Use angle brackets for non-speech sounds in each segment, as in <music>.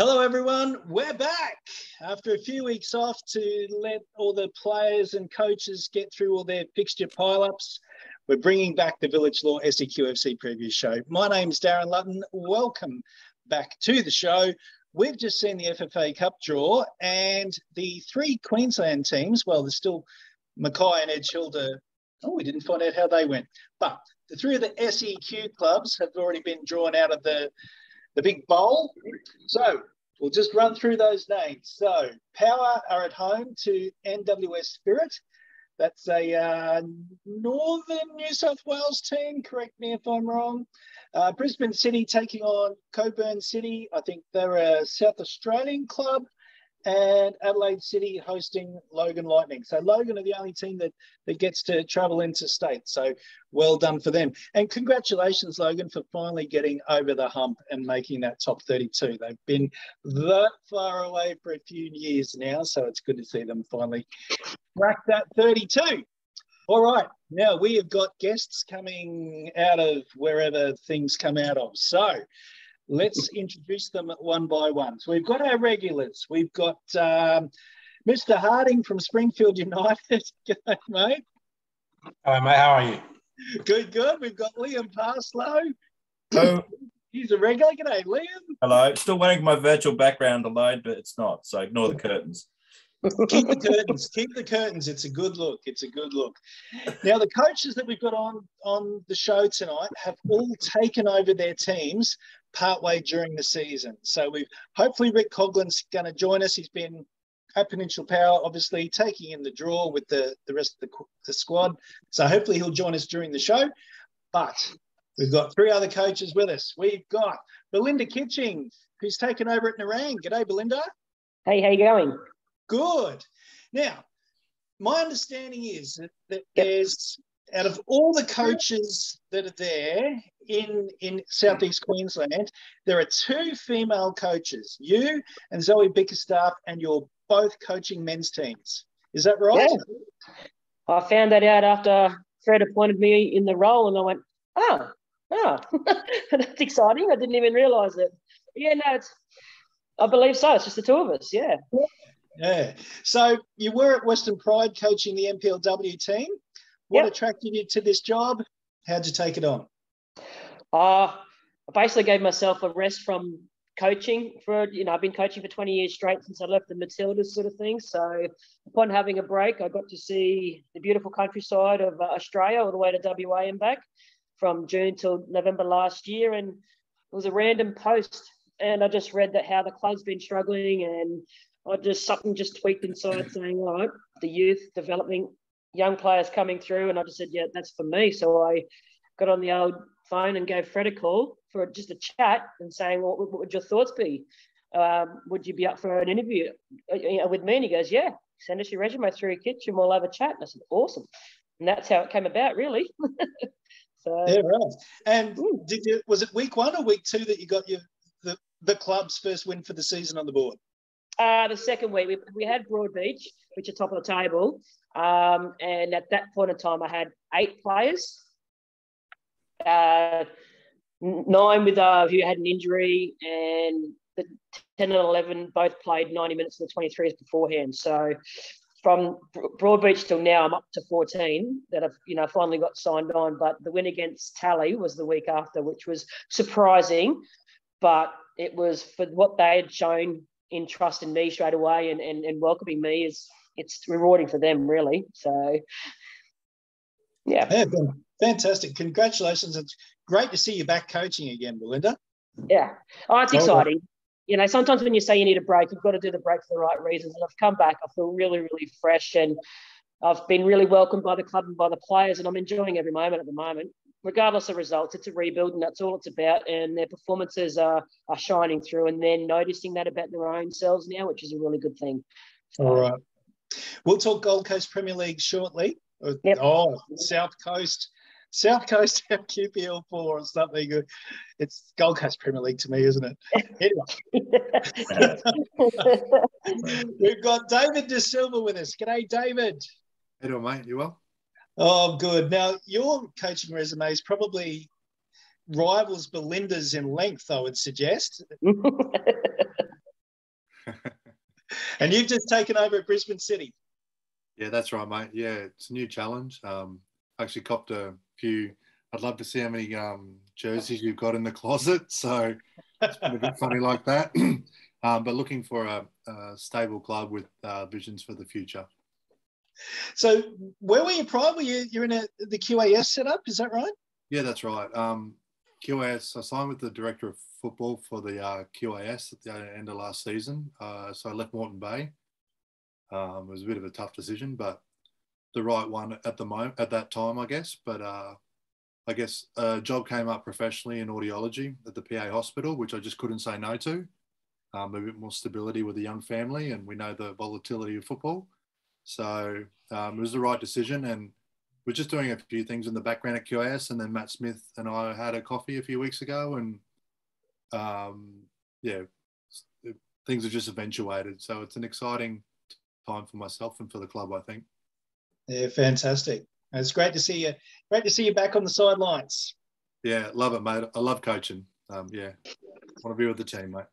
Hello, everyone. We're back after a few weeks off to let all the players and coaches get through all their fixture pile-ups. We're bringing back the Vilic Law SEQFC preview show. My name's Darren Lutton. Welcome back to the show. We've just seen the FFA Cup draw and the three Queensland teams. Well, there's still Mackay and Edgehilda. Oh, we didn't find out how they went. But the three of the SEQ clubs have already been drawn out of the the big bowl. So we'll just run through those names. So Power are at home to NWS Spirit. That's a uh, Northern New South Wales team. Correct me if I'm wrong. Uh, Brisbane City taking on Cockburn City. I think they're a South Australian club and Adelaide City hosting Logan Lightning. So Logan are the only team that that gets to travel into state. So well done for them. And congratulations, Logan, for finally getting over the hump and making that top 32. They've been that far away for a few years now. So it's good to see them finally crack that 32. All right. Now we have got guests coming out of wherever things come out of. So let's introduce them one by one. So we've got our regulars. We've got um, Mr. Harding from Springfield United. <laughs> G'day, mate. Hello, mate. How are you? Good, good. We've got Lliam Parslow. Hello. <laughs> He's a regular. G'day, Lliam. Hello. Still waiting for my virtual background to load, but it's not. So ignore the curtains. Keep the curtains. Keep the curtains. It's a good look. It's a good look. Now, the coaches that we've got on on the show tonight have all taken over their teams partway during the season. So we've hopefully Rick Coglin's going to join us. He's been at Peninsula Power, obviously taking in the draw with the, the rest of the, the squad. So hopefully he'll join us during the show. But we've got three other coaches with us. We've got Belinda Kitching, who's taken over at Nerang. G'day, Belinda. Hey, how you going? Good. Now, my understanding is that, that yep. there's out of all the coaches that are there in in southeast Queensland, there are two female coaches, you and Zoe Bickerstaff, and you're both coaching men's teams. Is that right? Yeah. I found that out after Fred appointed me in the role, and I went, oh, oh, <laughs> that's exciting. I didn't even realise it. Yeah, no, it's. I believe so. It's just the two of us. Yeah. Yeah. So you were at Western Pride coaching the NPLW team. What yep. attracted you to this job? How'd you take it on? Uh, I basically gave myself a rest from coaching for, you know, I've been coaching for 20 years straight since I left the Matildas sort of thing. So upon having a break, I got to see the beautiful countryside of uh, Australia all the way to WA and back from June till November last year. And it was a random post. And I just read that how the club's been struggling and I just something just tweaked inside saying, all right, the youth developing young players coming through, and I just said, yeah, that's for me. So I got on the old phone and gave Fred a call for just a chat and saying, well, what would your thoughts be? Um, would you be up for an interview uh, with me? And he goes, yeah, send us your resume through your kitchen. We'll have a chat. And I said, awesome. And that's how it came about, really. <laughs> so yeah, right. And did you was it week one or week two that you got your the, the club's first win for the season on the board? Uh, the second week we, we had Broadbeach, which are top of the table, um, and at that point in time, I had eight players, uh, nine with uh, who had an injury, and the 10 and 11 both played 90 minutes in the 23s beforehand. So from Broadbeach till now, I'm up to 14 that have, you know, finally got signed on. But the win against Tally was the week after, which was surprising, but it was for what they had shown in trust in me straight away and, and, and welcoming me is it's rewarding for them, really. So, yeah. yeah fantastic. Congratulations. It's great to see you back coaching again, Belinda. Yeah. Oh, it's exciting. You know, sometimes when you say you need a break, you've got to do the break for the right reasons. And I've come back, I feel really, really fresh and I've been really welcomed by the club and by the players, and I'm enjoying every moment at the moment. Regardless of results, it's a rebuild, and that's all it's about. And their performances are, are shining through, and they're noticing that about their own selves now, which is a really good thing. So, all right. We'll talk Gold Coast Premier League shortly. Uh, yep. Oh, South Coast. South Coast <laughs> have QPL four or something. Good. It's Gold Coast Premier League to me, isn't it? Anyway. <laughs> <laughs> We've got David Da Silva with us. G'day, David. How you doing, mate? You well? Oh, good. Now, your coaching resume is probably rivals Belinda's in length, I would suggest. <laughs> and you've just taken over at Brisbane City. Yeah, that's right, mate. Yeah, it's a new challenge. Um, actually copped a few. I'd love to see how many um, jerseys you've got in the closet. <laughs> So it's been a bit funny like that. <clears throat> um, but looking for a, a stable club with uh, visions for the future. So where were you prior? Were you you're in a, the QAS setup? Is that right? Yeah, that's right. Um, QAS. I signed with the director of football for the uh, QAS at the end of last season. Uh, so I left Moreton Bay. Um, it was a bit of a tough decision, but the right one at the moment at that time, I guess. But uh, I guess a job came up professionally in audiology at the PA hospital, which I just couldn't say no to. Um, a bit more stability with a young family, and we know the volatility of football. So um, it was the right decision, and we're just doing a few things in the background at QAS, and then Matt Smith and I had a coffee a few weeks ago, and um, yeah, things have just eventuated. So it's an exciting time for myself and for the club, I think. Yeah, fantastic. It's great to see you. Great to see you back on the sidelines. Yeah, love it, mate. I love coaching. Um, yeah, want to be with the team, mate.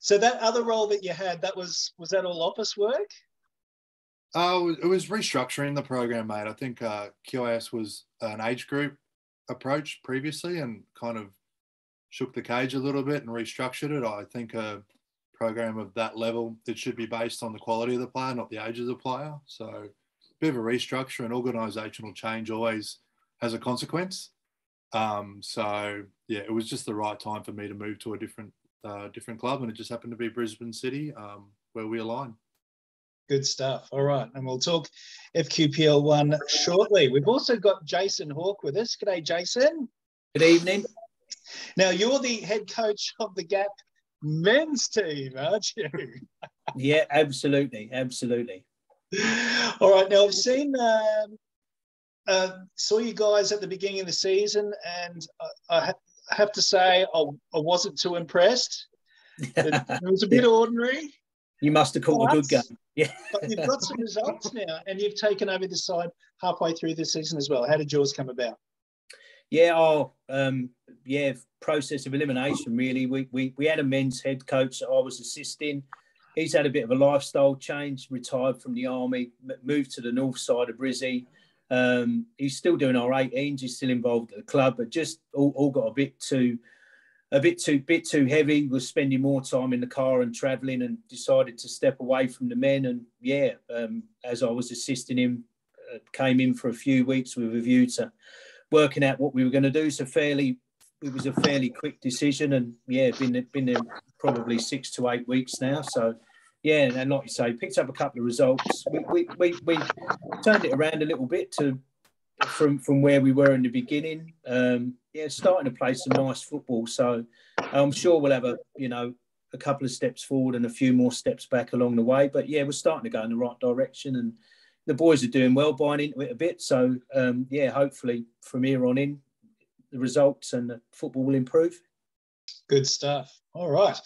So that other role that you had, that was was that all office work? Oh, it was restructuring the program, mate. I think uh, QAS was an age group approach previously, and kind of shook the cage a little bit and restructured it. I think a program of that level, it should be based on the quality of the player, not the age of the player. So, a bit of a restructure and organisational change always has a consequence. Um, so, yeah, it was just the right time for me to move to a different uh, different club, and it just happened to be Brisbane City, um, where we align. Good stuff. All right. And we'll talk FQPL one shortly. We've also got Jason Hawke with us. G'day, Jason. Good evening. Now, you're the head coach of the GAP men's team, aren't you? <laughs> yeah, absolutely. Absolutely. All right. Now, I've seen, um, uh, saw you guys at the beginning of the season, and I, I have to say, I, I wasn't too impressed. It, it was a bit <laughs> ordinary. You must have caught a good game. Yeah. but you've got some results now, and you've taken over the side halfway through the season as well. How did yours come about? Yeah, oh, um, yeah, process of elimination, really. We, we, we had a men's head coach that I was assisting. He's had a bit of a lifestyle change, retired from the army, moved to the north side of Brizzy. Um, he's still doing our 18s, he's still involved at the club, but just all, all got a bit too a bit too bit too heavy. Was spending more time in the car and travelling, and decided to step away from the men. And yeah, um, as I was assisting him, uh, came in for a few weeks with a view to working out what we were going to do. So fairly, it was a fairly quick decision, and yeah, been been there probably six to eight weeks now. So yeah, and like you say, picked up a couple of results. We we, we, we turned it around a little bit to from from where we were in the beginning. Um, yeah, starting to play some nice football. So I'm sure we'll have a you know a couple of steps forward and a few more steps back along the way. But yeah, we're starting to go in the right direction, and the boys are doing well, buying into it a bit. So um, yeah, hopefully from here on in, the results and the football will improve. Good stuff. All right.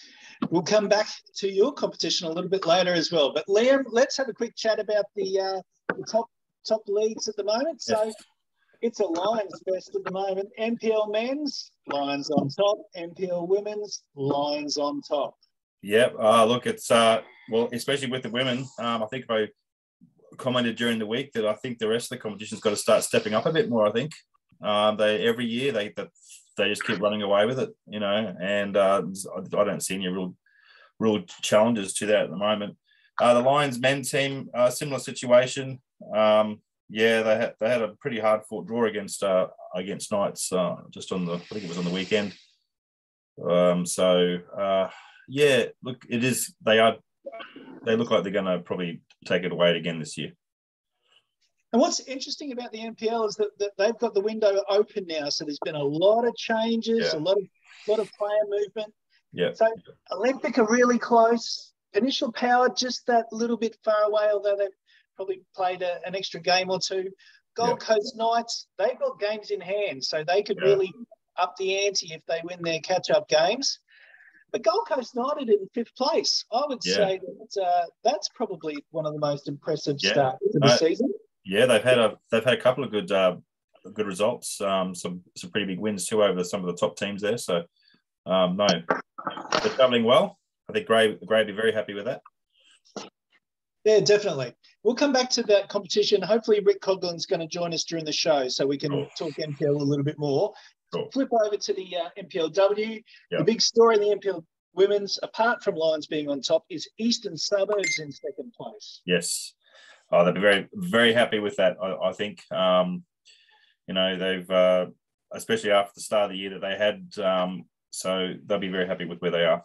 We'll come back to your competition a little bit later as well. But Lliam, let's have a quick chat about the, uh, the top top leagues at the moment. So it's a Lions fest at the moment. NPL men's, Lions on top. NPL women's, Lions on top. Yep. Uh, look, it's uh, well, especially with the women. Um, I think I commented during the week that I think the rest of the competition's got to start stepping up a bit more. I think um, they every year they they just keep running away with it, you know, and uh, I don't see any real real challenges to that at the moment. Uh, the Lions men team, uh, similar situation. Um, yeah, they had they had a pretty hard fought draw against uh, against Knights uh, just on the I think it was on the weekend. Um, so uh, yeah, look, it is they are they look like they're going to probably take it away again this year. And what's interesting about the NPL is that, that they've got the window open now, so there's been a lot of changes, yeah. a lot of lot of player movement. Yeah. So Olympic are really close. Peninsula Power just that little bit far away, although they've probably played a, an extra game or two. Gold yeah. Coast Knights, they've got games in hand, so they could yeah. really up the ante if they win their catch-up games. But Gold Coast United in fifth place, I would yeah. say that uh, that's probably one of the most impressive starts of the uh, season. Yeah, they've had a they've had a couple of good uh, good results, um, some some pretty big wins too over some of the top teams there. So um, no, they're travelling well. I think Gray Gray would be very happy with that. Yeah, definitely. We'll come back to that competition. Hopefully, Rick Coglin's going to join us during the show so we can talk NPL a little bit more. Flip over to the uh, NPLW. Yep. The big story in the NPL women's, apart from Lions being on top, is Eastern Suburbs in second place. Yes. Oh, they'll be very, very happy with that, I, I think. Um, you know, they've, uh, especially after the start of the year that they had, um, so they'll be very happy with where they are.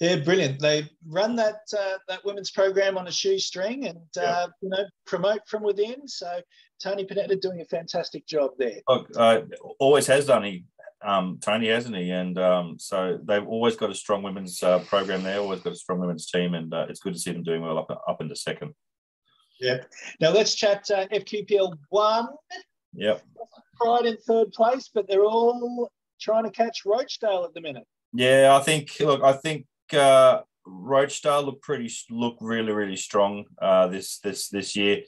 Yeah, brilliant. They run that uh, that women's program on a shoestring and yeah. uh, you know promote from within. So Tony Panetta doing a fantastic job there. Look, uh, always has done. He um, Tony hasn't he? And um, so they've always got a strong women's uh, program there. Always got a strong women's team, and uh, it's good to see them doing well up up into second. Yep. Now let's chat uh, FQPL one. Yep. Pride in third place, but they're all trying to catch Rochedale at the minute. Yeah, I think. Look, I think uh, Rochedale look pretty look really really strong uh, this this this year.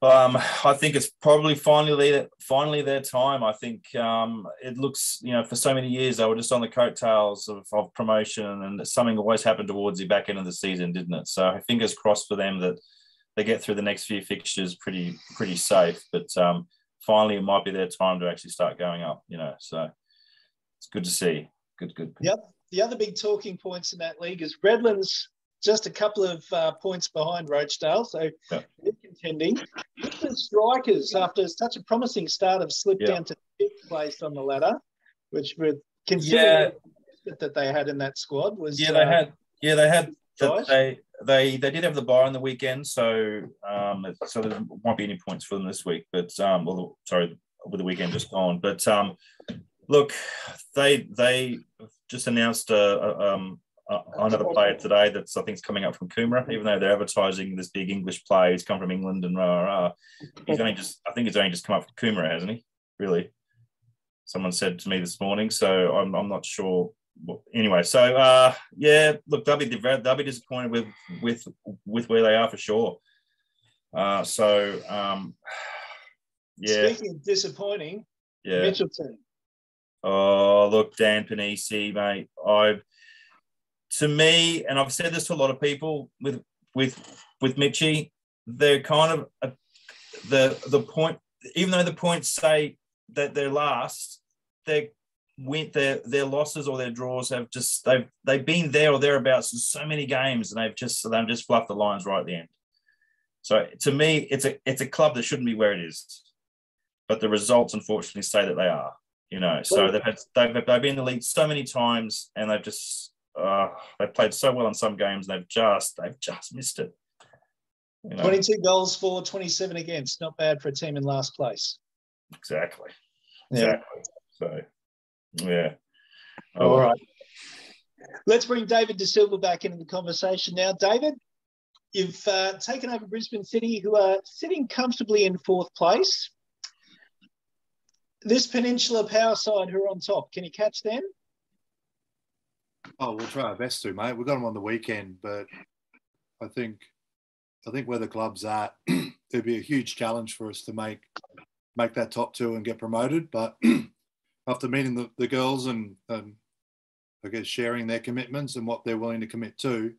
Um, I think it's probably finally finally their time. I think um, it looks, you know, for so many years they were just on the coattails of, of promotion, and something always happened towards the back end of the season, didn't it? So fingers crossed for them that they get through the next few fixtures pretty pretty safe. But um, finally, it might be their time to actually start going up. You know, so it's good to see. Good. good. Yep the other big talking points in that league is Redlands just a couple of uh, points behind Rochedale, so yeah. they're contending. The Strikers, after such a promising start, have slipped yeah. down to fifth place on the ladder, which would consider yeah. that they had in that squad was yeah they uh, had yeah they had they they they did have the bar on the weekend, so um so there won't be any points for them this week, but um well sorry with the weekend just gone, but um look they they just announced a, a, um, a, another player today that's I think is coming up from Coomera, even though they're advertising this big English player. He's come from England and rah, rah. He's only just I think he's only just come up from Coomera, hasn't he? Really? Someone said to me this morning, so I'm, I'm not sure. Anyway, so uh, yeah, look, they'll be they'll be disappointed with with with where they are for sure. Uh, so um, <sighs> yeah. Speaking of disappointing, yeah. Mitchelton. Oh, look, Dan Panisi, mate. I've to me, and I've said this to a lot of people with with with Mitchy, they're kind of a, the the point. Even though the points say that they're last, they went their their losses or their draws have just they've they've been there or thereabouts in so many games, and they've just they've just fluffed the lines right at the end. So to me, it's a it's a club that shouldn't be where it is, but the results unfortunately say that they are you know. So they've had they've, they've been in the league so many times, and they've just uh, they've played so well in some games. They've just they've just missed it. You know? 22 goals for, 27 against. Not bad for a team in last place. Exactly. Yeah. Exactly. So, yeah. Oh, All right. Let's bring David Da Silva back into the conversation now. David, you've uh, taken over Brisbane City, who are sitting comfortably in fourth place this Peninsula Power side who are on top, can you catch them? Oh, we'll try our best to, mate. We've got them on the weekend, but I think I think where the club's at, <clears throat> it'd be a huge challenge for us to make make that top two and get promoted. But <clears throat> after meeting the, the girls and, and I guess sharing their commitments and what they're willing to commit to,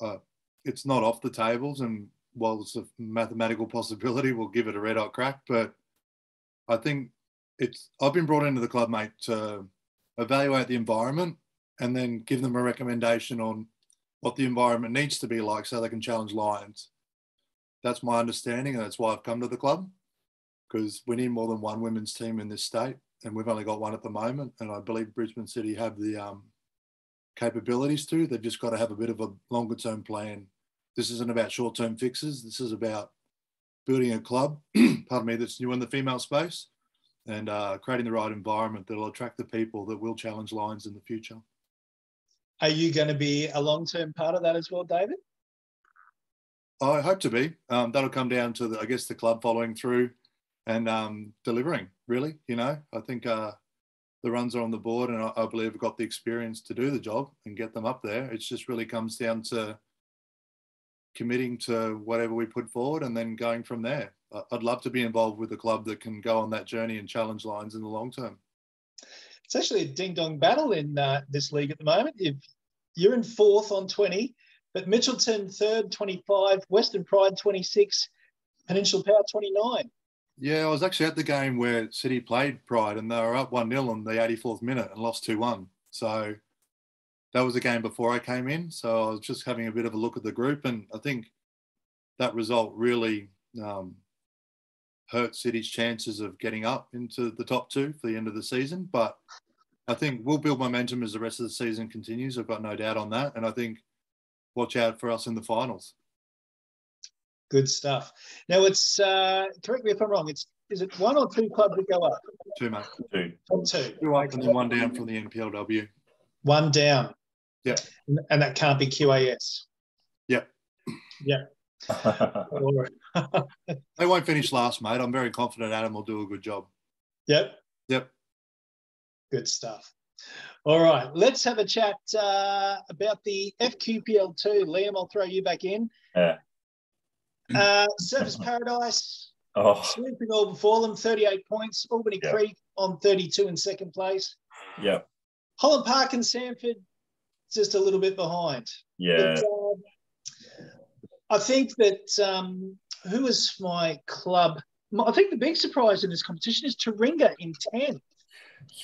uh, it's not off the tables. And while it's a mathematical <laughs> possibility, we'll give it a red hot crack. But I think it's I've been brought into the club, mate, to evaluate the environment and then give them a recommendation on what the environment needs to be like so they can challenge Lions. That's my understanding, and that's why I've come to the club because we need more than one women's team in this state, and we've only got one at the moment. And I believe Brisbane City have the um, capabilities to. They've just got to have a bit of a longer term plan. This isn't about short term fixes. This is about building a club, <clears throat> pardon me, that's new in the female space and uh, creating the right environment that will attract the people that will challenge Lions in the future. Are you going to be a long term part of that as well, David? I hope to be. Um, that'll come down to, the, I guess, the club following through and um, delivering, really. You know, I think uh, the runs are on the board and I, I believe I've got the experience to do the job and get them up there. It just really comes down to committing to whatever we put forward and then going from there. I'd love to be involved with a club that can go on that journey and challenge Lions in the long term. it's actually a ding dong battle in uh, this league at the moment. If you're in fourth on 20, but Mitchelton third, 25, Western Pride 26, Peninsula Power 29. Yeah, I was actually at the game where City played Pride and they were up 1 0 in the 84th minute and lost 2 1. So that was a game before I came in. So I was just having a bit of a look at the group. And I think that result really um, hurt City's chances of getting up into the top two for the end of the season. But I think we'll build momentum as the rest of the season continues. I've got no doubt on that. And I think watch out for us in the finals. Good stuff. Now it's uh, correct me if I'm wrong. It's is it one or two clubs that go up? Two, mate. Two. Top two. Two up and then one down from the NPLW. One down. Yeah. And that can't be QAS. Yep. Yeah. Or- <laughs> <laughs> They won't finish last, mate. I'm very confident Adam will do a good job. yep. Yep. Good stuff. All right, let's have a chat uh, about the FQPL2. Lliam, I'll throw you back in. Yeah. Uh, Surfers <laughs> Paradise, oh, sweeping all before them, 38 points. Albany Yeah. Creek on 32 in second place. Yep. Holland Park and Samford just a little bit behind. yeah. But, um, I think that um, who was my club? I think the big surprise in this competition is Taringa in 10.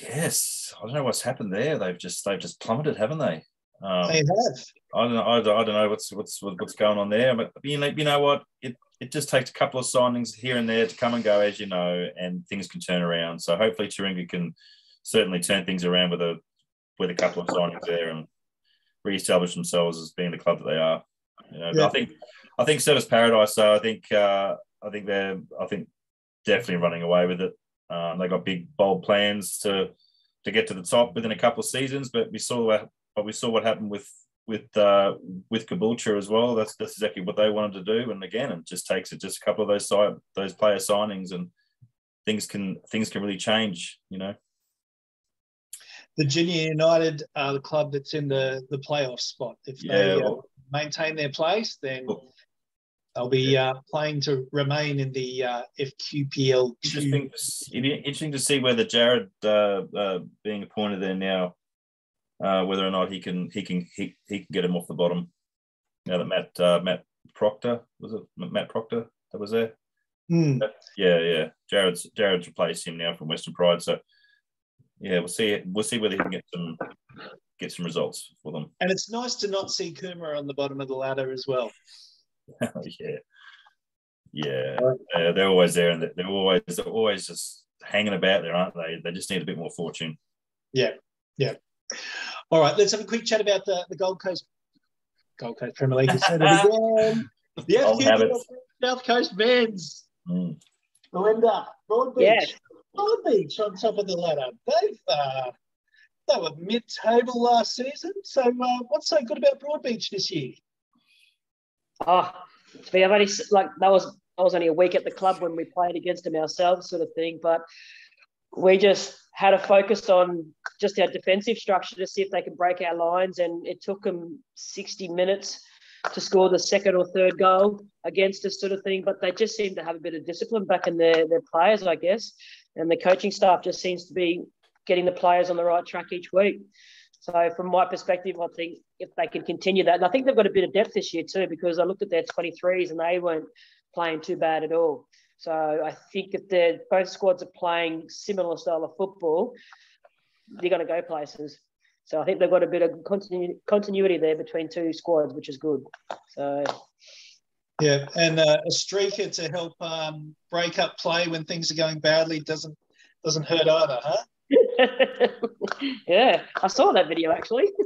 Yes, I don't know what's happened there. They've just they've just plummeted, haven't they? Um, They have. I don't know. I don't, I don't know what's what's what's going on there. But you know, you know what? It it just takes a couple of signings here and there to come and go, as you know, and things can turn around. So hopefully, Taringa can certainly turn things around with a with a couple of signings there and reestablish themselves as being the club that they are. You know, Yeah. I think I think Surfers Paradise. So I think uh, I think they're I think definitely running away with it. Um, they got big bold plans to to get to the top within a couple of seasons, but we saw what but we saw what happened with with uh, with Caboolture as well. That's that's exactly what they wanted to do. And again, it just takes it just a couple of those side those player signings and things can things can really change. You know. Virginia United are the club that's in the, the playoff spot. If they Yeah, uh, maintain their place, then Well- they'll be uh, playing to remain in the uh, FQPL. Interesting. It'd be interesting to see whether Jared uh, uh, being appointed there now, uh, whether or not he can he can he, he can get him off the bottom. Now that Matt uh, Matt Proctor was it Matt Proctor that was there? Hmm. Yeah, yeah. Jared's Jared's replaced him now from Western Pride. So yeah, we'll see. We'll see whether he can get some get some results for them. And it's nice to not see Kuma on the bottom of the ladder as well. <laughs> yeah, yeah. Uh, they're always there, and they're always they're always just hanging about there, aren't they? They just need a bit more fortune. Yeah, yeah. All right, let's have a quick chat about the, the Gold Coast Gold Coast Premier League. I said it again. The Old FQPL habits. South Coast men's. Mm. Belinda, Broadbeach. Yes. Broadbeach on top of the ladder. They've uh, they were mid-table last season. So uh, what's so good about Broadbeach this year? Oh, to be, I've only like that was I was only a week at the club when we played against them ourselves, sort of thing. But we just had a focus on just our defensive structure to see if they can break our lines, and it took them 60 minutes to score the second or third goal against us, sort of thing. But they just seem to have a bit of discipline back in their their players, I guess, and the coaching staff just seems to be getting the players on the right track each week. So from my perspective, I think if they can continue that, and I think they've got a bit of depth this year too, because I looked at their 23s and they weren't playing too bad at all. So I think if both squads are playing similar style of football, they're going to go places. So I think they've got a bit of continu- continuity there between two squads, which is good. So Yeah, and uh, a streaker to help um, break up play when things are going badly doesn't doesn't hurt either, huh? <laughs> yeah, I saw that video actually. <laughs>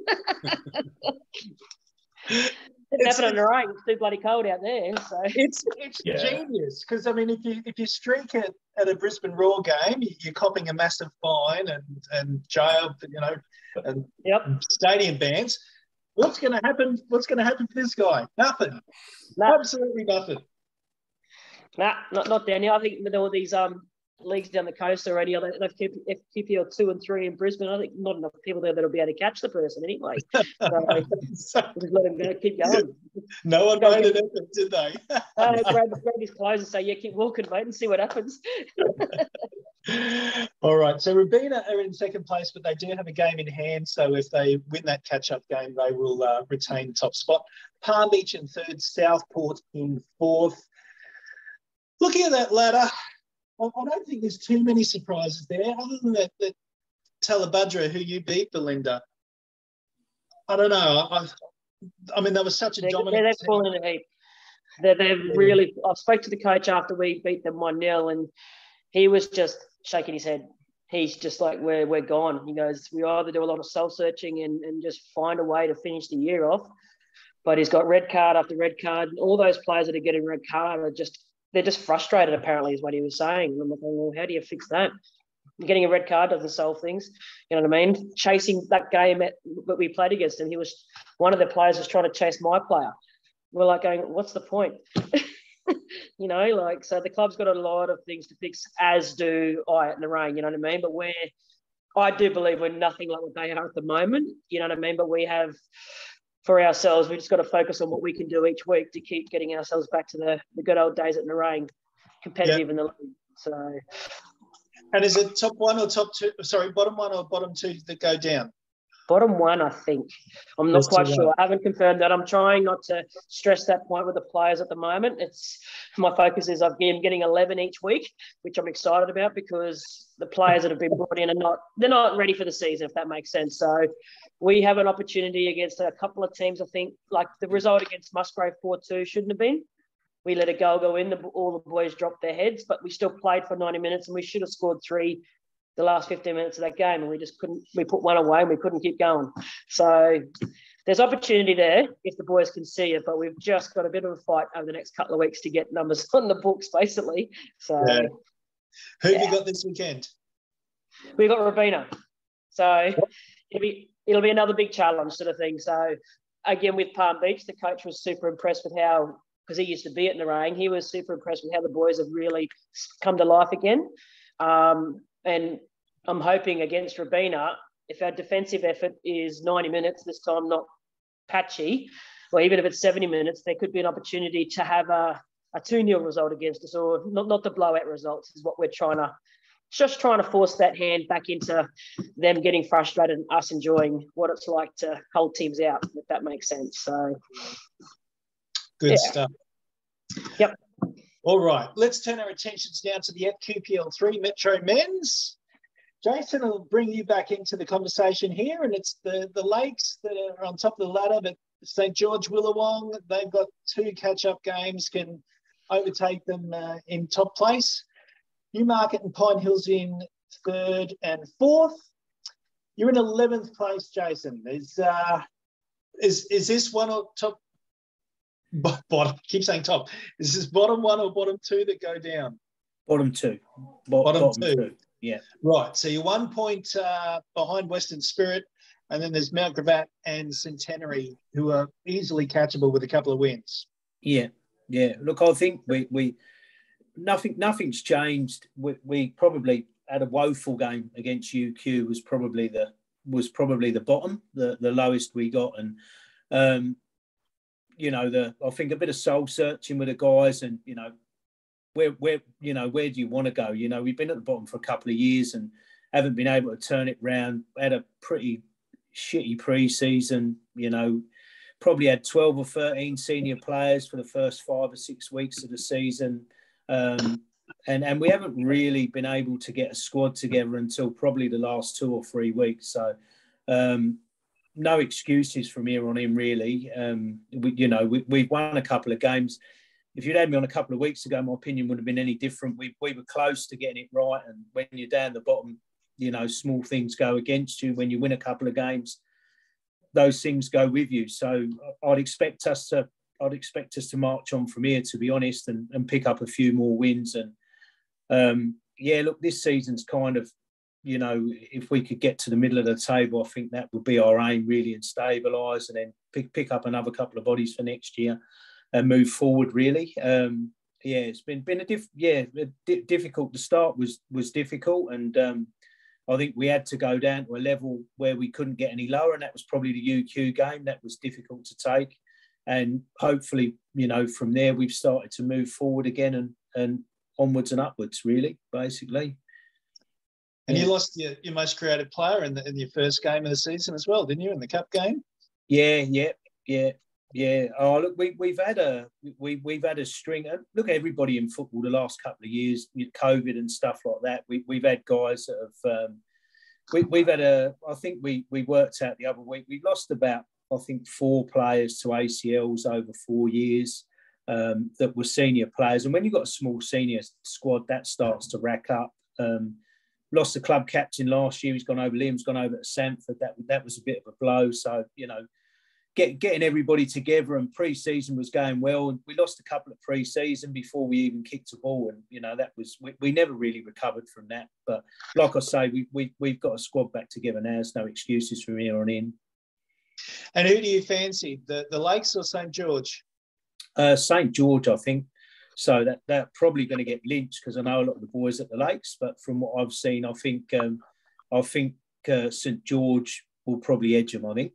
Didn't It's- happen on the rain. It's too bloody cold out there. So It's it's Yeah. genius because I mean, if you if you streak it at a Brisbane Roar game, you- you're copping a massive fine and and jail, you know, and yep. stadium bans. What's going to happen? What's going to happen to this guy? Nothing. Absolutely nothing. Nah, not not here. I think with all these um leagues down the coast already, they- they've kept FQPL two and three in Brisbane. I think not enough people there that'll be able to catch the person anyway. So <laughs> So, just let him go, keep going. <laughs> no one made an effort, did they? <laughs> Uh, grab, grab his clothes and say, "Yeah, keep walking, mate, and see what happens." All right. So Robina are in second place, but they do have a game in hand. So if they win that catch-up game, they will uh, retain top spot. Palm Beach in third, Southport in fourth. Looking at that ladder, I, I don't think there's too many surprises there, other than that, that Tallebudgera, who you beat, Belinda. I don't know. I, I mean, that was such a they're, dominant. They're falling in a heap. They're, they've really. I spoke to the coach after we beat them one 0 and he was just shaking his head. He's just like, we're, we're gone. He goes, we either do a lot of soul searching and, and just find a way to finish the year off. But he's got red card after red card. And All those players that are getting red card are just, they're just frustrated, apparently, is what he was saying. And I'm like, well, how do you fix that? Getting a red card doesn't solve things. You know what I mean? Chasing that game at, that we played against him, he was, one of the players was trying to chase my player. We're like going, what's the point? <laughs> you know, like so the club's got a lot of things to fix, as do I at Nerang, you know what I mean? But we're I do believe we're nothing like what they are at the moment, you know what I mean? But we have for ourselves, we've just got to focus on what we can do each week to keep getting ourselves back to the, the good old days at Nerang, competitive yep. in the league. So and is it top one or top two? Sorry, bottom one or bottom two that go down? Bottom one, I think. I'm not quite sure. I haven't confirmed that. I'm trying not to stress that point with the players at the moment. It's my focus is I've been getting 11 each week, which I'm excited about because the players that have been brought in are not they're not ready for the season, if that makes sense. So we have an opportunity against a couple of teams. I think like the result against Musgrave 4-2 shouldn't have been. We let a goal go in. The, all the boys dropped their heads, but we still played for 90 minutes, and we should have scored three the last 15 minutes of that game and we just couldn't we put one away and we couldn't keep going so there's opportunity there if the boys can see it but we've just got a bit of a fight over the next couple of weeks to get numbers <laughs> on the books basically so yeah. who have yeah. you got this weekend We've got Robina so it'll be it'll be another big challenge sort of thing so again with Palm Beach the coach was super impressed with how because he used to be at Nerang, he was super impressed with how the boys have really come to life again. Um, and I'm hoping against Robina, if our defensive effort is 90 minutes this time, not patchy, or even if it's 70 minutes, there could be an opportunity to have a, a 2 0 result against us, or not, not the blowout results, is what we're trying to just trying to force that hand back into them getting frustrated and us enjoying what it's like to hold teams out, if that makes sense. So, good yeah. stuff. Yep. All right, let's turn our attentions now to the FQPL3 Metro Men's. Jason will bring you back into the conversation here, and it's the, the Lakes that are on top of the ladder, but St. George Willawong, they've got two catch-up games, can overtake them uh, in top place. Newmarket and Pine Hills in third and fourth. You're in 11th place, Jason. Is, uh, is, is this one or top <laughs> bottom. Keep saying top. Is this bottom one or bottom two that go down? Bottom two. Bo- bottom, bottom two. two. Yeah. Right. So you're one point uh, behind Western Spirit, and then there's Mount Gravatt and Centenary, who are easily catchable with a couple of wins. Yeah. Yeah. Look, I think we we nothing nothing's changed. We, we probably had a woeful game against UQ was probably the was probably the bottom, the the lowest we got, and um, you know, the I think a bit of soul searching with the guys, and you know, where where you know where do you want to go? You know, we've been at the bottom for a couple of years and haven't been able to turn it round. Had a pretty shitty pre-season. You know, probably had twelve or thirteen senior players for the first five or six weeks of the season. Um, and and we haven't really been able to get a squad together until probably the last two or three weeks. So um, no excuses from here on in, really. Um, we, you know, we, we've won a couple of games. If you'd had me on a couple of weeks ago, my opinion would have been any different. We, we were close to getting it right. And when you're down the bottom, you know, small things go against you. When you win a couple of games, those things go with you. So I'd expect us to, I'd expect us to march on from here, to be honest, and, and pick up a few more wins. And um, yeah, look, this season's kind of you know, if we could get to the middle of the table, I think that would be our aim really and stabilise and then pick, pick up another couple of bodies for next year and move forward really. Um, yeah, it's been been a diff, yeah difficult. The start was was difficult, and um, I think we had to go down to a level where we couldn't get any lower, and that was probably the UQ game. That was difficult to take, and hopefully, you know, from there we've started to move forward again and and onwards and upwards. Really, basically. And Yeah. you lost your, your most creative player in, the, in your first game of the season as well, didn't you, in the cup game? Yeah, yeah, yeah, yeah. Oh, look, we we've had a we we've had a string. and Look, everybody in football the last couple of years with COVID and stuff like that. We we've had guys that have. Um, we we've had a. I think we we worked out the other week. We lost about I think four players to ACLs over four years. Um, that were senior players, and when you've got a small senior squad, that starts to rack up. Um, lost the club captain last year. He's gone over. Liam's gone over to Samford. That that was a bit of a blow. So you know, get, getting everybody together and pre-season was going well. We lost a couple of pre-season before we even kicked a ball, and you know that was we, we never really recovered from that. But like I say, we, we we've got a squad back together now. There's no excuses from here on in. And who do you fancy, the, the Lakes or St George? Uh, St George, I think. So that they're probably going to get lynched because I know a lot of the boys at the Lakes. But from what I've seen, I think um, I think uh, St George will probably edge them. I think.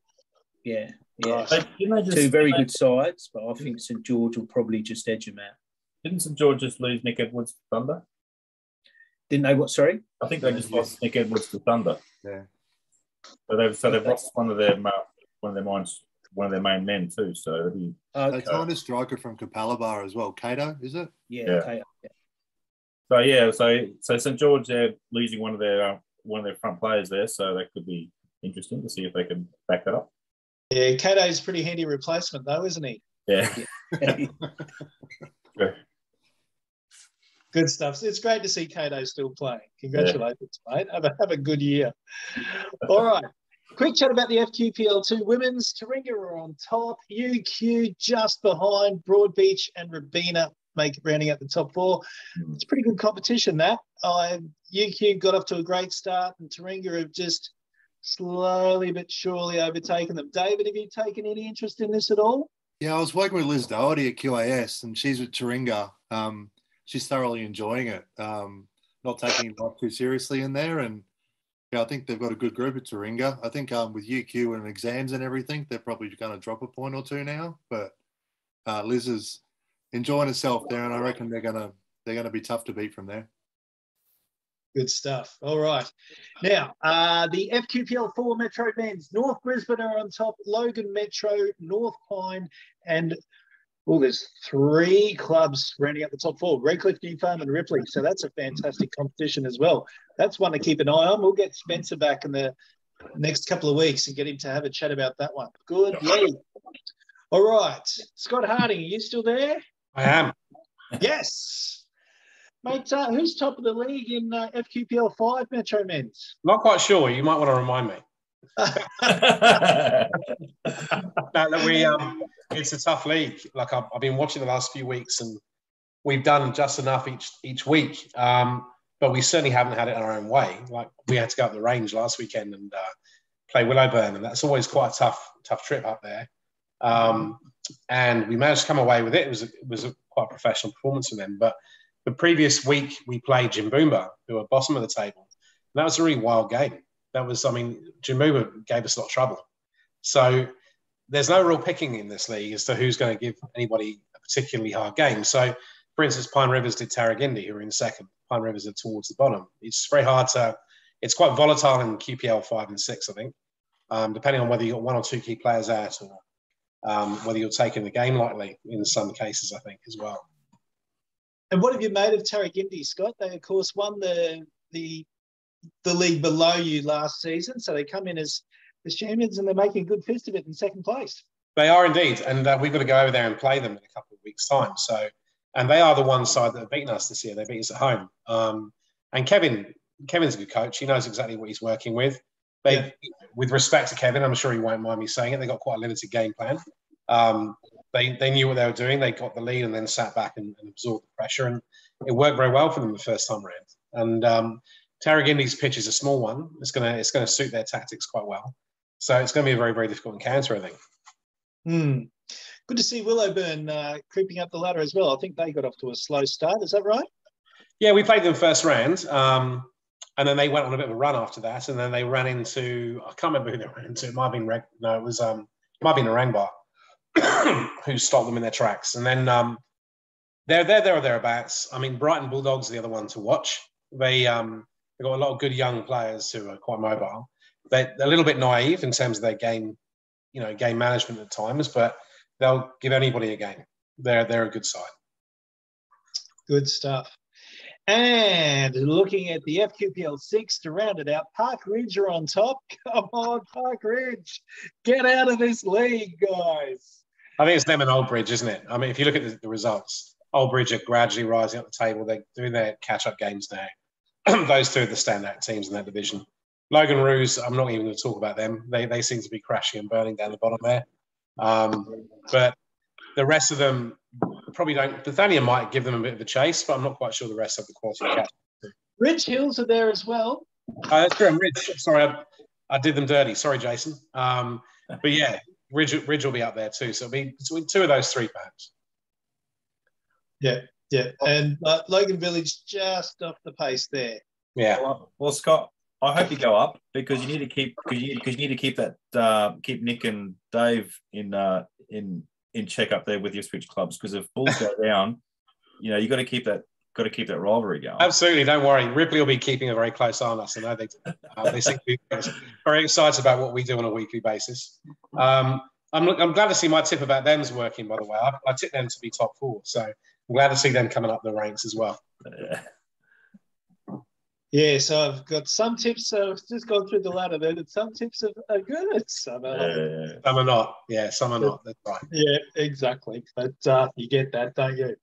Yeah, yeah. They- just, Two very good sides, but I think St George will probably just edge them out. Didn't St George just lose Nick Edwards to Thunder? Didn't they? What? Sorry. I think they just lost Nick Edwards to Thunder. Yeah. So they've so they've lost one of their ma- one of their minds one of their main men too. So it'll be They Okay. signed a striker from Capalaba as well. Cato, is it? Yeah. Yeah. Okay. So yeah, so so St George they're losing one of their uh, one of their front players there, so that could be interesting to see if they can back that up. Yeah, Cato's a pretty handy replacement though, isn't he? Yeah, <laughs> Good stuff. It's great to see Cato still playing. Congratulations, mate. Have a, have a good year. All right. Quick chat about the FQPL2 women's. Taringa are on top. UQ just behind. Broadbeach and Robina make it rounding out the top four. It's a pretty good competition, that. Uh, UQ got off to a great start, and Taringa have just slowly but surely overtaken them. David, have you taken any interest in this at all? Yeah, I was working with Liz Doherty at QAS, and she's with Taringa. Um, she's thoroughly enjoying it, um, not taking it life too seriously in there. And I think they've got a good group at Taringa. I think um, with UQ and exams and everything, they're probably going to drop a point or two now. But uh, Liz is enjoying herself there, and I reckon they're gonna they're gonna be tough to beat from there. Good stuff. All right. Now, uh, the FQPL 4 Metro men's. North Brisbane are on top, Logan Metro, North Pine, and well, there's three clubs rounding up the top four Redcliffe, New Farm, and Ripley. So that's a fantastic competition as well. That's one to keep an eye on. We'll get Spencer back in the next couple of weeks and get him to have a chat about that one. Good. All right. Scott Harding, are you still there? I am. Yes. Mate, uh, who's top of the league in uh, FQPL 5 Metro men's? Not quite sure. You might want to remind me. No, we um, it's a tough league. Like I've, I've been watching the last few weeks, and we've done just enough each each week. Um, but we certainly haven't had it our own way. Like we had to go up the range last weekend and uh, play Willowburn, and that's always quite a tough tough trip up there. Um, and we managed to come away with it. It was a, it was a quite professional performance from them. But the previous week we played Jimboomba, who are bottom of the table. And that was a really wild game. That was, I mean, Jimboomba gave us a lot of trouble. So there's no real picking in this league as to who's going to give anybody a particularly hard game. So, for instance, Pine Rivers did Tarragindi, who are in second. Pine Rivers are towards the bottom. It's very hard to. It's quite volatile in QPL five and six, I think, um, depending on whether you've got one or two key players out or um, whether you're taking the game lightly in some cases, I think, as well. And what have you made of Tarragindi, Scott? They, of course, won the the the league below you last season, so they come in as as champions and they're making a good fist of it in second place. They are indeed, and uh, we've got to go over there and play them in a couple of weeks' time. So, and they are the one side that have beaten us this year. They beat us at home. Um, and Kevin, Kevin's a good coach. He knows exactly what he's working with. They, Yeah. with respect to Kevin, I'm sure he won't mind me saying it. They got quite a limited game plan. Um, they they knew what they were doing. They got the lead and then sat back and, and absorbed the pressure, and it worked very well for them the first time round. And um, Tarragindi's pitch is a small one. It's gonna it's gonna suit their tactics quite well. So it's going to be a very very difficult encounter, I think. Hmm. Good to see Willowburn uh, creeping up the ladder as well. I think they got off to a slow start. Is that right? Yeah, we played them first round, um, and then they went on a bit of a run after that, and then they ran into I can't remember who they ran into. It might have been Reg, no, it was um, it might have been Narangba <coughs> who stopped them in their tracks, and then um, they're there, there or thereabouts. I mean, Brighton Bulldogs are the other one to watch. They um, They've got a lot of good young players who are quite mobile. They're, a little bit naive in terms of their game, you know, game management at times, but they'll give anybody a game. They're they're a good side. Good stuff. And looking at the FQPL six to round it out, Park Ridge are on top. <laughs> Come on, Park Ridge, get out of this league, guys. I think it's them and Old Bridge, isn't it? I mean, if you look at the, the results, Old Bridge are gradually rising up the table. They're doing their catch-up games now. <clears throat> Those two are the standout teams in that division. Logan Roos, I'm not even going to talk about them. They, they seem to be crashing and burning down the bottom there. Um, but the rest of them probably don't. Bethania might give them a bit of a chase, but I'm not quite sure the rest of the quality of catch. Ridge Hills are there as well. Uh, that's true. I'm Ridge. Sorry, I, I, did them dirty. Sorry, Jason. Um, but yeah, Ridge, Ridge will be up there too. So it'll be between two of those three, perhaps. Yeah, yeah. And uh, Logan Village just off the pace there. Yeah. Well, well, Scott, I hope you go up because you need to keep because you, you, need to keep that uh, keep Nick and Dave in uh, in in check up there with your switch clubs because if Bulls go <laughs> down, you know you got to keep that got to keep that rivalry going. Absolutely, don't worry. Ripley will be keeping a very close eye on us. I know they uh, they seem to be very excited about what we do on a weekly basis. Um, I'm, I'm glad to see my tip about them's working. By the way, I, I tip them to be top four, so I'm glad to see them coming up the ranks as well. Yeah. Yeah, so I've got some tips. So I've just gone through the ladder there, and some tips are, are good, and some are Yeah. Some are not. Yeah, some are not. That's right. Yeah, exactly. But uh, you get that, don't you?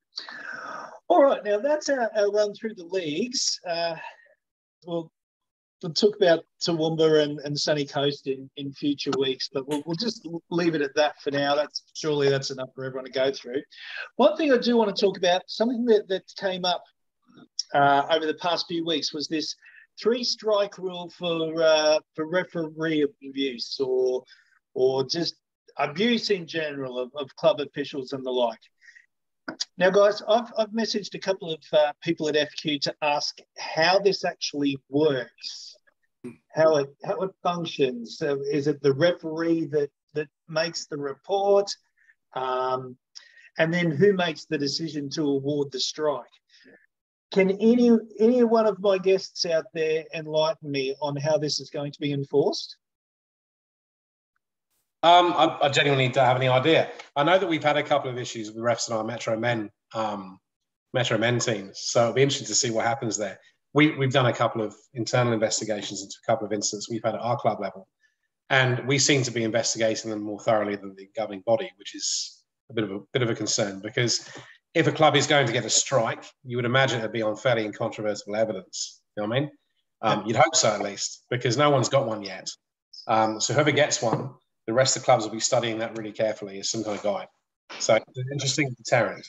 All right, now that's our, our run through the leagues. Uh, we'll, talk about Toowoomba and, and Sunny Coast in, in future weeks, but we'll, we'll just leave it at that for now. That's surely that's enough for everyone to go through. One thing I do want to talk about, something that, that came up uh, over the past few weeks was this three strike rule for uh, for referee abuse or or just abuse in general of, of club officials and the like. Now, guys, I've, I've messaged a couple of uh, people at FQ to ask how this actually works, how it how it functions. So is it the referee that that makes the report, um, and then who makes the decision to award the strike? Can any any one of my guests out there enlighten me on how this is going to be enforced? Um, I, I, genuinely don't have any idea. I know that we've had a couple of issues with refs in our Metro Men um, Metro Men teams, so it'll be interesting to see what happens there. We, we've done a couple of internal investigations into a couple of incidents we've had at our club level, and we seem to be investigating them more thoroughly than the governing body, which is a bit of a bit of a concern because if a club is going to get a strike, you would imagine it'd be on fairly incontrovertible evidence. You know what I mean? Um, you'd hope so at least, because no one's got one yet. Um, so whoever gets one, the rest of the clubs will be studying that really carefully as some kind of guide. So it's an interesting deterrent.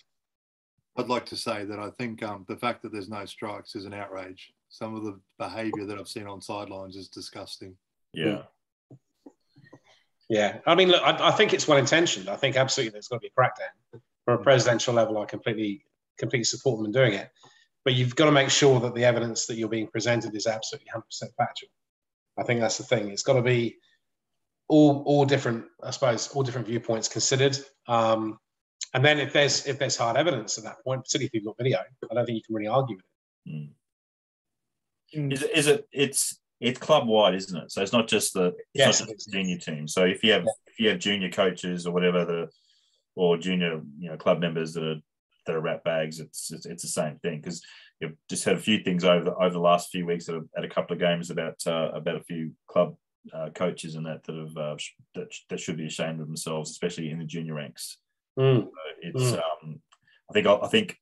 I'd like to say that I think um, the fact that there's no strikes is an outrage. Some of the behaviour that I've seen on sidelines is disgusting. Yeah. Yeah. I mean, look, I, I think it's well intentioned. I think absolutely there's got to be a crackdown from a presidential level, I completely completely support them in doing it. But you've got to make sure that the evidence that you're being presented is absolutely 100% factual. I think that's the thing. It's got to be all all different, I suppose, all different viewpoints considered. Um, and then if there's if there's hard evidence at that point, particularly if you've got video, I don't think you can really argue with it. Mm. Is, it, is it it's it's club wide, isn't it? So it's not just the it's yes, not just the junior team. So if you have yeah. if you have junior coaches or whatever the or junior you know club members that are that are rat bags. It's it's, it's the same thing because you've just had a few things over the, over the last few weeks at a, at a couple of games about uh, about a few club uh, coaches and that that have uh, that, that should be ashamed of themselves, especially in the junior ranks. Mm. So it's mm. um, I think I think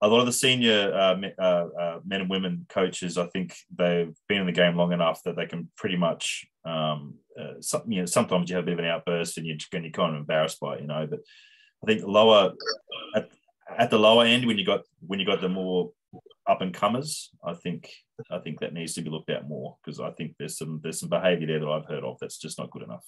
a lot of the senior uh, uh, uh, men and women coaches, I think they've been in the game long enough that they can pretty much, um, uh, some, you know, sometimes you have a bit of an outburst and you're, and you're kind of embarrassed by it, you know. But I think lower at, at the lower end when you got when you got the more up and comers, I think I think that needs to be looked at more because I think there's some there's some behaviour there that I've heard of that's just not good enough.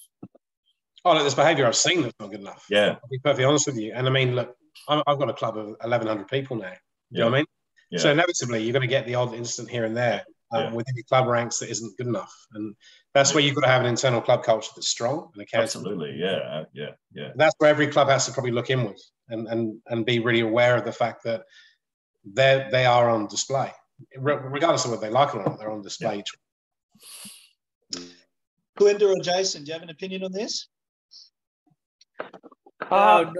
Oh, look, there's behaviour I've seen that's not good enough. Yeah, I'll be perfectly honest with you. And I mean, look, I've got a club of 1,100 people now. Do you know what I mean? Yeah. So inevitably, you're going to get the odd incident here and there um, Yeah. within your club ranks that isn't good enough, and that's where you've got to have an internal club culture that's strong and accountable. Absolutely, yeah, yeah, yeah. That's where every club has to probably look inward and and and be really aware of the fact that they they are on display. regardless of whether they like it or not, they're on display. Yeah. Belinda or Jason, do you have an opinion on this? Uh,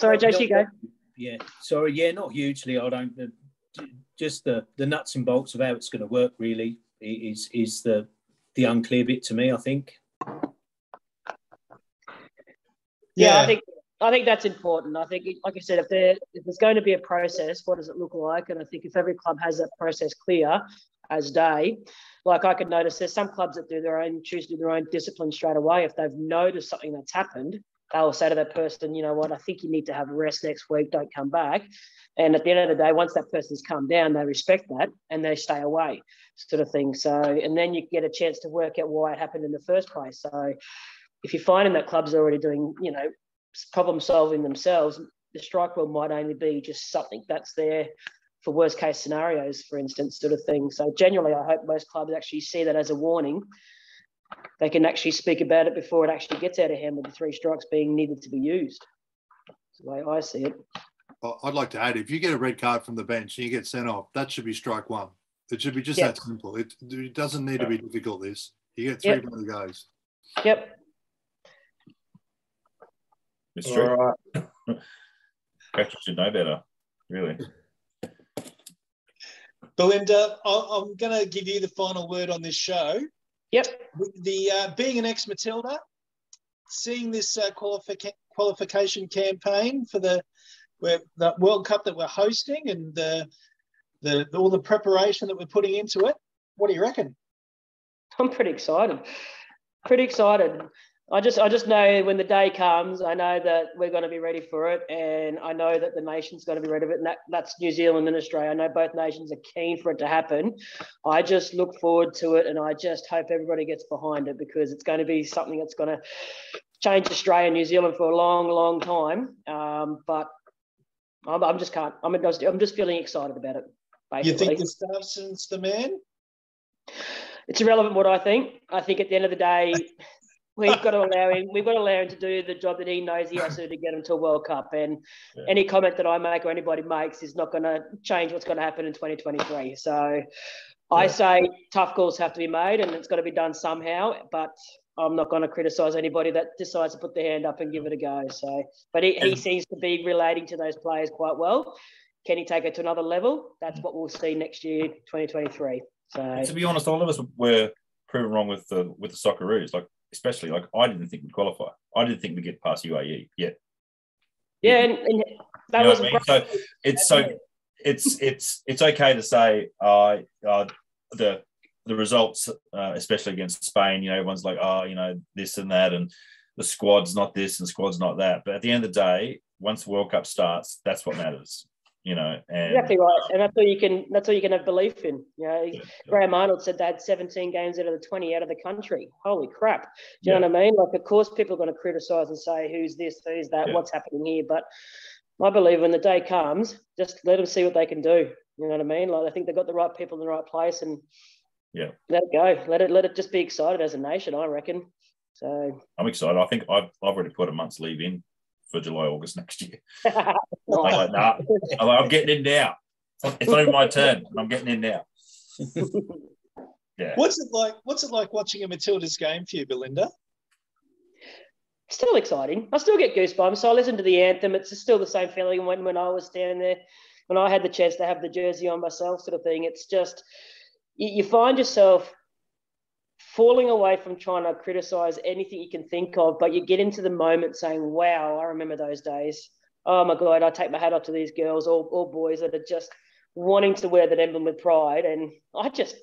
sorry, JC, go. Yeah, sorry, yeah, not hugely. I don't. Uh, just the the nuts and bolts of how it's going to work really is is the the unclear bit to me. I think. Yeah, yeah, I think I think that's important. I think, like I said, if there if there's going to be a process, what does it look like? And I think if every club has that process clear as day, like I could notice, there's some clubs that do their own choose to do their own discipline straight away. If they've noticed something that's happened, they'll say to that person, you know what, I think you need to have a rest next week. Don't come back. And at the end of the day, once that person's come down, they respect that and they stay away, sort of thing. So, and then you get a chance to work out why it happened in the first place. So, if you're finding that clubs are already doing, you know, problem solving themselves, the strike rule might only be just something that's there for worst case scenarios, for instance, sort of thing. So generally, I hope most clubs actually see that as a warning. They can actually speak about it before it actually gets out of hand with the three strikes being needed to be used. That's the way I see it. I'd like to add, if you get a red card from the bench and you get sent off, that should be strike one. It should be just yep. that simple. It, it, doesn't need to be difficult. This you get three yep. the goes. Yep. It's true. All right. <laughs> Coaches should know better, really. Belinda, I'm going to give you the final word on this show. Yep. The uh, being an ex Matilda, seeing this uh, qualific- qualification campaign for the the World Cup that we're hosting and the, the all the preparation that we're putting into it, what do you reckon? I'm pretty excited. Pretty excited. I just I just know when the day comes, I know that we're going to be ready for it, and I know that the nation's going to be ready for it. And that, that's New Zealand and Australia. I know both nations are keen for it to happen. I just look forward to it, and I just hope everybody gets behind it because it's going to be something that's going to change Australia and New Zealand for a long, long time. Um, but I'm, I'm, just can't. I'm just I'm just feeling excited about it. Basically. You think Gustavsson's the man? It's irrelevant what I think. I think at the end of the day. <laughs> We've got to allow him. We've got to allow him to do the job that he knows he has to do to get him to a World Cup. And yeah. any comment that I make or anybody makes is not going to change what's going to happen in 2023. So yeah. I say tough calls have to be made, and it's got to be done somehow. But I'm not going to criticise anybody that decides to put their hand up and give it a go. So, but he, he seems to be relating to those players quite well. Can he take it to another level? That's what we'll see next year, 2023. So, to be honest, all of us were proven wrong with the with the Socceroos. Like especially like I didn't think we'd qualify. I didn't think we'd get past UAE yet. Yeah, and, and that you know was I mean? so it's so it's it's it's okay to say uh, uh the the results, uh, especially against Spain. You know, everyone's like, oh, you know, this and that, and the squad's not this and the squad's not that. But at the end of the day, once the World Cup starts, that's what matters you know. And, exactly right, and that's all you can. That's all you can have belief in. You know, yeah, Graham Arnold said they had 17 games out of the 20 out of the country. Holy crap! Do you yeah. know what I mean? Like, of course, people are going to criticise and say, "Who's this? Who's that? Yeah. What's happening here?" But I believe when the day comes, just let them see what they can do. You know what I mean? Like, I think they've got the right people in the right place, and yeah, let it go. Let it let it just be excited as a nation. I reckon. So I'm excited. I think I've, I've already put a month's leave in for July, August next year. <laughs> I'm like, nah, I'm, like, I'm getting in now. It's not even my turn. I'm getting in now. yeah. What's it like? What's it like watching a Matildas game for you, Belinda? Still exciting. I still get goosebumps. So I listen to the anthem. It's still the same feeling when, when I was standing there, when I had the chance to have the jersey on myself, sort of thing. It's just you, you find yourself falling away from trying to criticize anything you can think of, but you get into the moment saying, wow, I remember those days. Oh my God, I take my hat off to these girls or, or boys that are just wanting to wear that emblem with pride. And I just,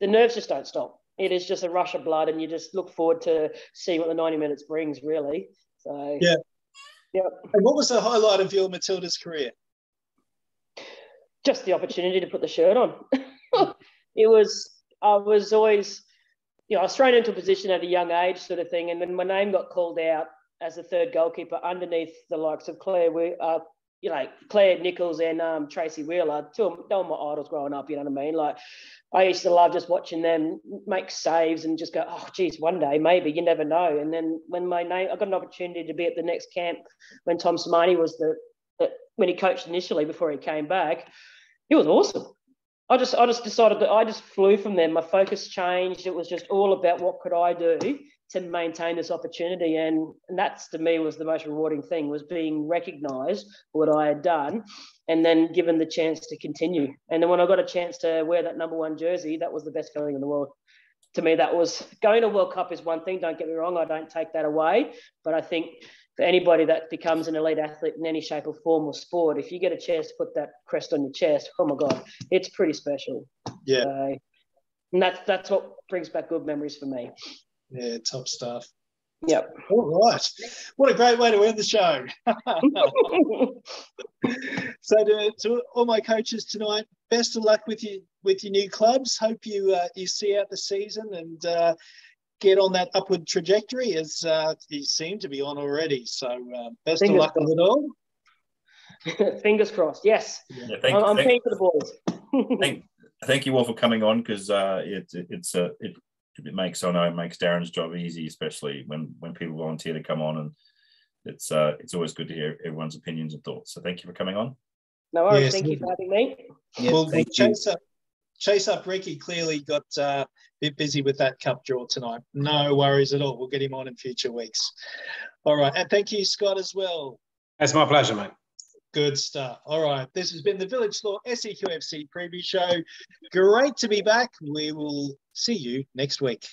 the nerves just don't stop. It is just a rush of blood, and you just look forward to seeing what the 90 minutes brings, really. So, yeah. Yep. And what was the highlight of your Matilda's career? Just the opportunity to put the shirt on. <laughs> it was, I was always you know, I was thrown into a position at a young age, sort of thing, and then my name got called out as the third goalkeeper underneath the likes of Claire, uh, you know, Claire Nichols and um, Tracey Wheeler. Two of they were my idols growing up. You know what I mean? Like, I used to love just watching them make saves and just go, oh, geez, one day maybe you never know. And then when my name, I got an opportunity to be at the next camp when Tom Sermanni was the, the when he coached initially before he came back. It was awesome I just I just decided that I just flew from there. My focus changed. It was just all about what could I do to maintain this opportunity, and, and that's to me was the most rewarding thing was being recognised for what I had done, and then given the chance to continue. And then when I got a chance to wear that number one jersey, that was the best feeling in the world. To me, that was going to World Cup is one thing. Don't get me wrong, I don't take that away, but I think for anybody that becomes an elite athlete in any shape or form or sport, if you get a chance to put that crest on your chest, oh my god, it's pretty special. Yeah, So, and that's that's what brings back good memories for me. yeah, top stuff. Yep. All right. What a great way to end the show. <laughs> so to, to all my coaches tonight, best of luck with you with your new clubs. Hope you uh, you see out the season and uh, get on that upward trajectory as uh, you seem to be on already. So uh, best Fingers of luck with it all. <laughs> Fingers crossed. Yes, Yeah, thank, I'm, I'm thank, keen for the boys. <laughs> thank, thank you all for coming on because uh, it, it's a it, it makes I know it makes Darren's job easy, especially when when people volunteer to come on, and it's uh, it's always good to hear everyone's opinions and thoughts. So thank you for coming on. no worries. Yes. Thank you for having me. Yeah, well, we'll thank you. Chase up Ricky. Clearly got uh, a bit busy with that cup draw tonight. No worries at all. We'll get him on in future weeks. All right, and thank you, Scott, as well. It's my pleasure, mate. Good stuff. All right. This has been the Vilic Law SEQFC preview show. Great to be back. We will see you next week.